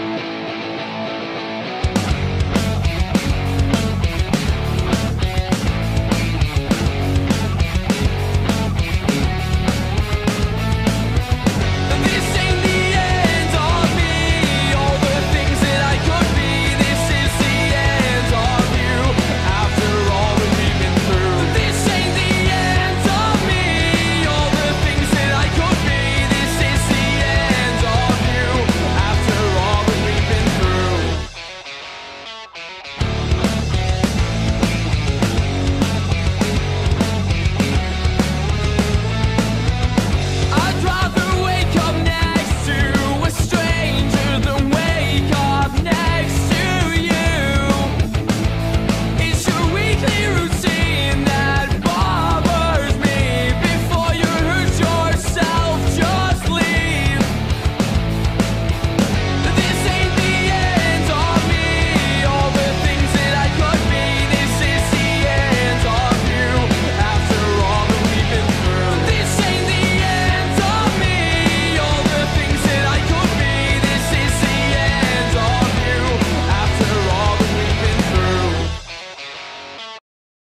Música